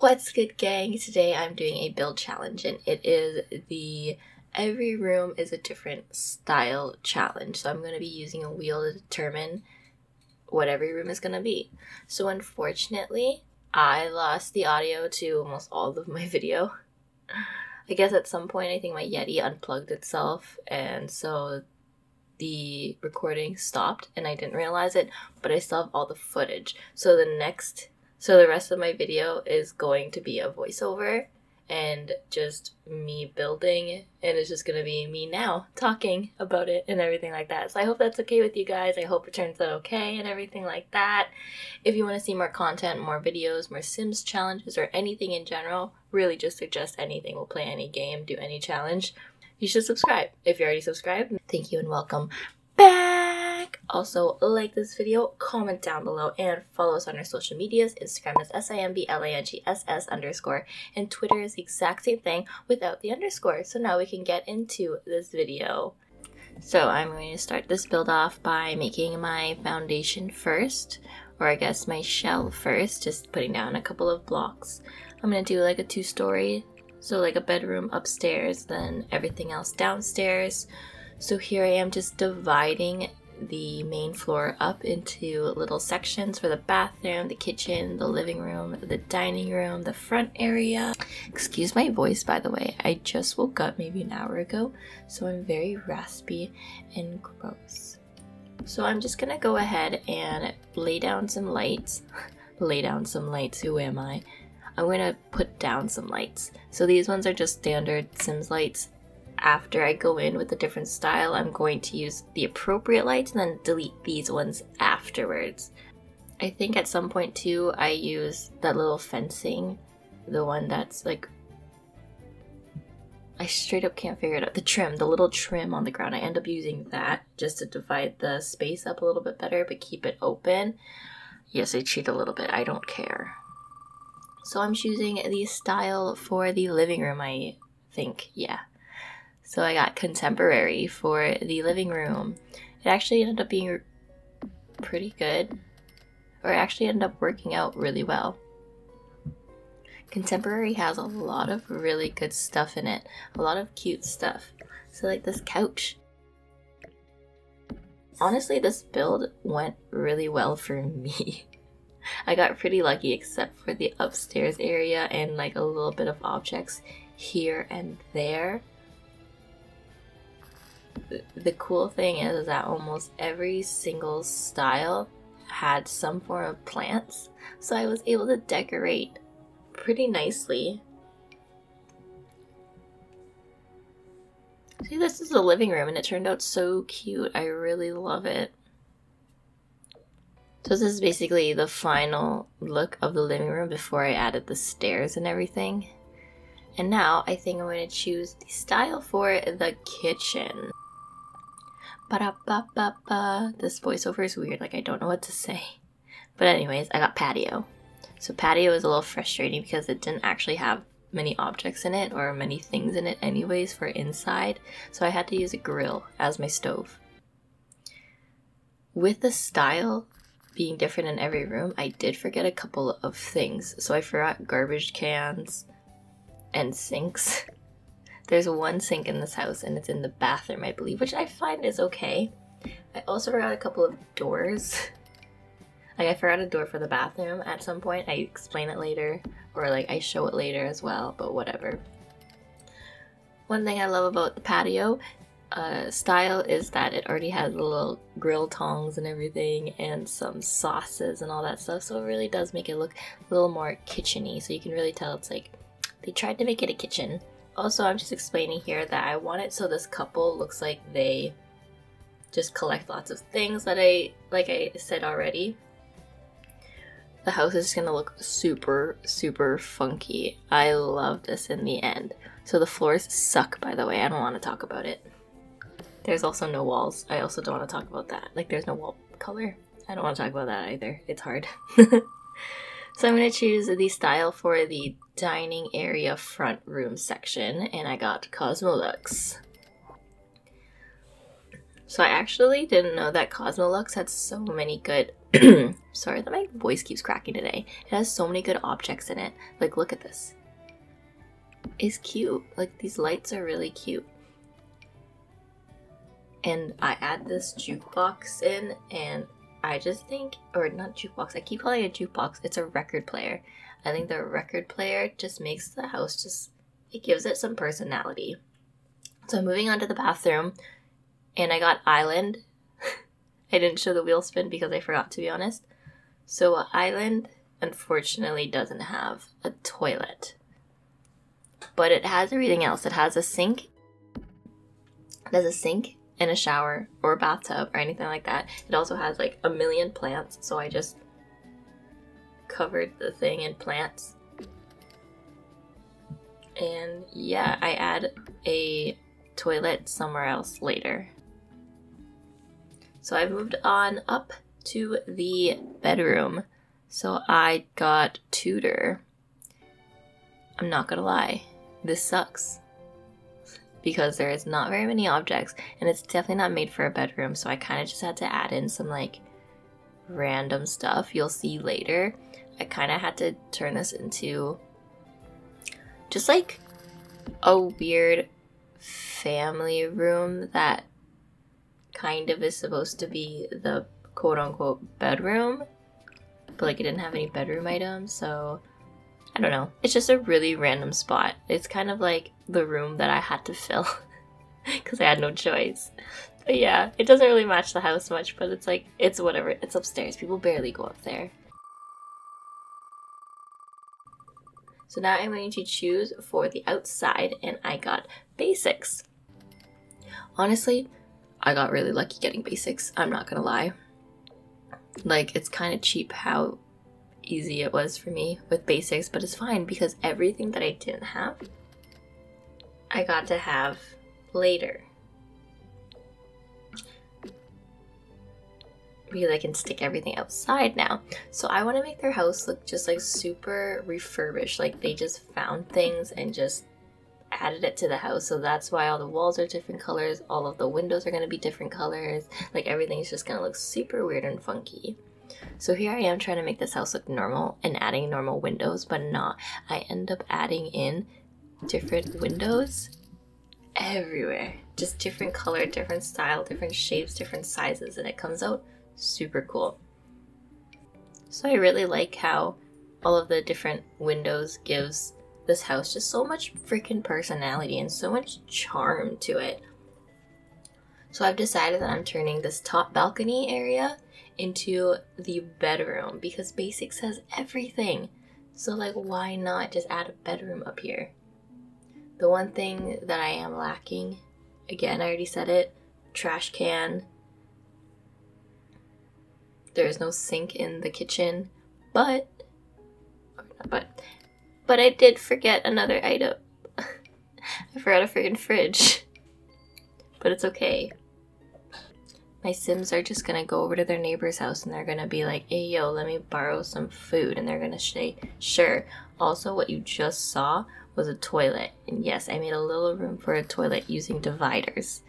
What's good, gang? Today I'm doing a build challenge, and it is the every room is a different style challenge. So I'm going to be using a wheel to determine what every room is going to be. So unfortunately, I lost the audio to almost all of my video. I guess at some point I think my Yeti unplugged itself, and so the recording stopped, and I didn't realize it, but I still have all the footage. So the next so the rest of my video is going to be a voiceover and just me building and it's just gonna be me now talking about it and everything like that. So I hope that's okay with you guys. I hope it turns out okay and everything like that. If you want to see more content, more videos, more Sims challenges, or anything in general, really just suggest anything. We'll play any game, do any challenge. You should subscribe. If you're already subscribed, thank you and welcome back. Also, like this video, comment down below, and follow us on our social medias. Instagram is S-I-M-B-L-A-N-G-S-S underscore, and Twitter is the exact same thing without the underscore. So now we can get into this video. So I'm going to start this build off by making my foundation first, or I guess my shell first, just putting down a couple of blocks. I'm going to do like a two-story, so like a bedroom upstairs, then everything else downstairs. So here I am just dividing the main floor up into little sections for the bathroom, the kitchen, the living room, the dining room, the front area. Excuse my voice, by the way. I just woke up maybe an hour ago, so I'm very raspy and gross. So I'm just gonna go ahead and lay down some lights. lay down some lights, who am I? I'm gonna put down some lights. So these ones are just standard Sims lights after I go in with a different style, I'm going to use the appropriate lights and then delete these ones afterwards. I think at some point too, I use that little fencing, the one that's like, I straight up can't figure it out. The trim, the little trim on the ground, I end up using that just to divide the space up a little bit better, but keep it open. Yes, I cheat a little bit, I don't care. So I'm choosing the style for the living room, I think, yeah. So I got contemporary for the living room. It actually ended up being pretty good, or actually ended up working out really well. Contemporary has a lot of really good stuff in it, a lot of cute stuff. So, like this couch. Honestly, this build went really well for me. I got pretty lucky except for the upstairs area and like a little bit of objects here and there the cool thing is, is that almost every single style had some form of plants, so I was able to decorate pretty nicely. See, this is the living room, and it turned out so cute. I really love it. So this is basically the final look of the living room before I added the stairs and everything. And now I think I'm going to choose the style for the kitchen. Ba-da-ba-ba-ba. This voiceover is weird, like I don't know what to say. But anyways, I got patio. So patio is a little frustrating because it didn't actually have many objects in it or many things in it anyways for inside. So I had to use a grill as my stove. With the style being different in every room, I did forget a couple of things. So I forgot garbage cans and sinks. There's one sink in this house and it's in the bathroom, I believe, which I find is okay. I also forgot a couple of doors. like I forgot a door for the bathroom at some point. I explain it later or like I show it later as well, but whatever. One thing I love about the patio uh, style is that it already has little grill tongs and everything and some sauces and all that stuff so it really does make it look a little more kitcheny so you can really tell it's like they tried to make it a kitchen also, I'm just explaining here that I want it so this couple looks like they just collect lots of things that I, like I said already. The house is gonna look super, super funky. I love this in the end. So the floors suck, by the way. I don't want to talk about it. There's also no walls. I also don't want to talk about that. Like, there's no wall color. I don't want to talk about that either. It's hard. So I'm going to choose the style for the dining area front room section, and I got Cosmolux. So I actually didn't know that Cosmolux had so many good. Sorry that my voice keeps cracking today. It has so many good objects in it. Like, look at this. It's cute. Like, these lights are really cute. And I add this jukebox in, and I just think, or not jukebox, I keep calling it a jukebox. It's a record player. I think the record player just makes the house just, it gives it some personality. So moving on to the bathroom, and I got Island. I didn't show the wheel spin because I forgot to be honest. So Island unfortunately doesn't have a toilet. But it has everything else. It has a sink. There's a sink and a shower or a bathtub or anything like that. It also has like a million plants, so I just covered the thing in plants. And yeah, I add a toilet somewhere else later. So I moved on up to the bedroom. So I got Tudor. I'm not gonna lie, this sucks. Because there is not very many objects, and it's definitely not made for a bedroom, so I kind of just had to add in some like random stuff you'll see later. I kind of had to turn this into just like a weird family room that kind of is supposed to be the quote unquote bedroom, but like it didn't have any bedroom items, so I don't know. It's just a really random spot. It's kind of like the room that I had to fill because I had no choice. But yeah, it doesn't really match the house much, but it's like, it's whatever. It's upstairs. People barely go up there. So now I'm going to choose for the outside, and I got basics. Honestly, I got really lucky getting basics, I'm not gonna lie. Like, it's kind of cheap how easy it was for me with basics, but it's fine because everything that I didn't have, I got to have later. Because I can stick everything outside now. So I want to make their house look just like super refurbished. Like they just found things and just added it to the house so that's why all the walls are different colors all of the windows are going to be different colors like everything's just going to look super weird and funky so here I am trying to make this house look normal and adding normal windows but not. I end up adding in different windows everywhere. Just different color different style different shapes different sizes and it comes out super cool. So I really like how all of the different windows gives this house just so much freaking personality and so much charm to it. So I've decided that I'm turning this top balcony area into the bedroom because Basics has everything. So like why not just add a bedroom up here? The one thing that I am lacking, again I already said it, trash can. There is no sink in the kitchen, but but but I did forget another item. I forgot a friggin' fridge. But it's okay. My Sims are just gonna go over to their neighbor's house and they're gonna be like, hey yo, let me borrow some food. And they're gonna say, sure. Also, what you just saw was a toilet. And yes, I made a little room for a toilet using dividers.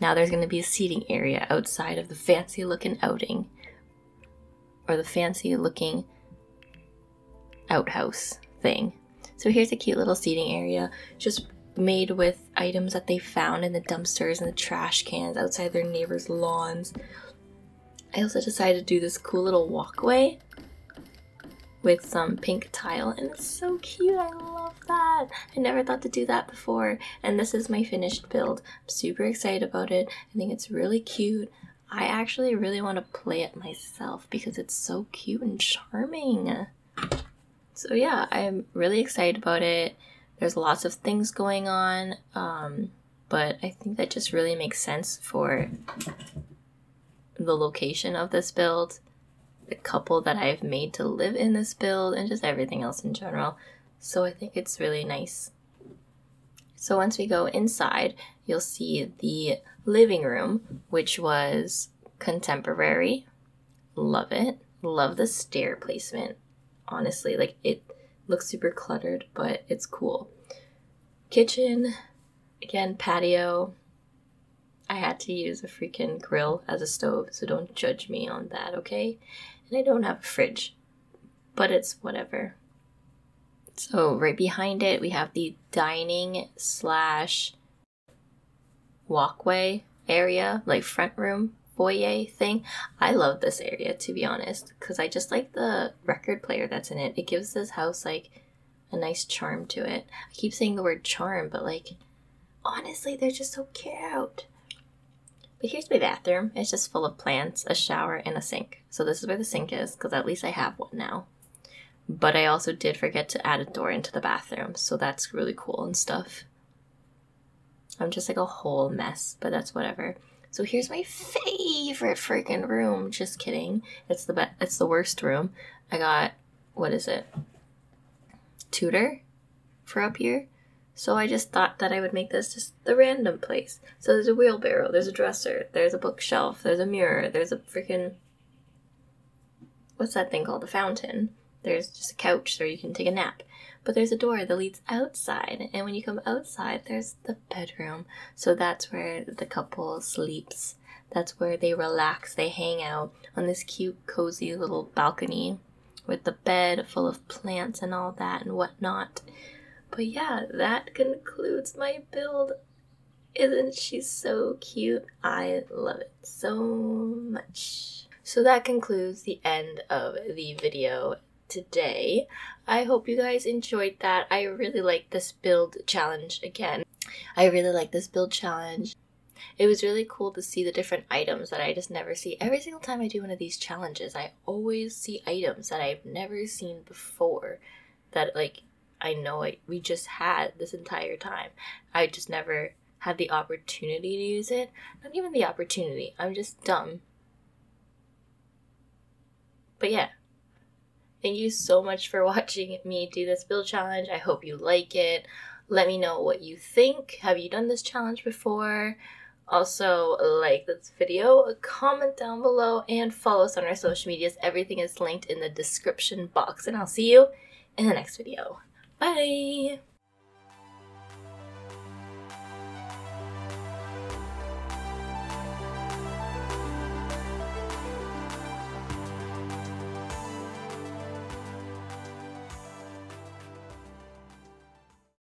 Now there's gonna be a seating area outside of the fancy looking outing. Or the fancy looking outhouse thing. So here's a cute little seating area, just made with items that they found in the dumpsters and the trash cans outside their neighbors' lawns. I also decided to do this cool little walkway with some pink tile and it's so cute. I love that. I never thought to do that before and this is my finished build. I'm super excited about it. I think it's really cute. I actually really want to play it myself because it's so cute and charming. So yeah, I'm really excited about it. There's lots of things going on, um, but I think that just really makes sense for the location of this build, the couple that I've made to live in this build, and just everything else in general. So I think it's really nice. So once we go inside, you'll see the living room, which was contemporary. Love it. Love the stair placement honestly. Like it looks super cluttered, but it's cool. Kitchen, again, patio. I had to use a freaking grill as a stove, so don't judge me on that, okay? And I don't have a fridge, but it's whatever. So, right behind it, we have the dining slash walkway area, like front room foyer thing. I love this area to be honest, because I just like the record player that's in it. It gives this house like a nice charm to it. I keep saying the word charm, but like honestly, they're just so cute. But here's my bathroom. It's just full of plants, a shower, and a sink. So this is where the sink is, because at least I have one now. But I also did forget to add a door into the bathroom, so that's really cool and stuff. I'm just like a whole mess, but that's whatever. So here's my favorite freaking room. Just kidding. It's the be- it's the worst room. I got what is it? Tudor for up here. So I just thought that I would make this just the random place. So there's a wheelbarrow, there's a dresser, there's a bookshelf, there's a mirror, there's a freaking what's that thing called? A fountain. There's just a couch where you can take a nap. But there's a door that leads outside, and when you come outside, there's the bedroom. So that's where the couple sleeps. That's where they relax, they hang out on this cute, cozy little balcony with the bed full of plants and all that and whatnot. But yeah, that concludes my build. Isn't she so cute? I love it so much. So that concludes the end of the video today. I hope you guys enjoyed that. I really like this build challenge again. I really like this build challenge. It was really cool to see the different items that I just never see. Every single time I do one of these challenges, I always see items that I've never seen before that like I know I, we just had this entire time. I just never had the opportunity to use it. Not even the opportunity. I'm just dumb. But yeah, Thank you so much for watching me do this build challenge. I hope you like it. Let me know what you think. Have you done this challenge before? Also, like this video, comment down below, and follow us on our social medias. Everything is linked in the description box. And I'll see you in the next video. Bye!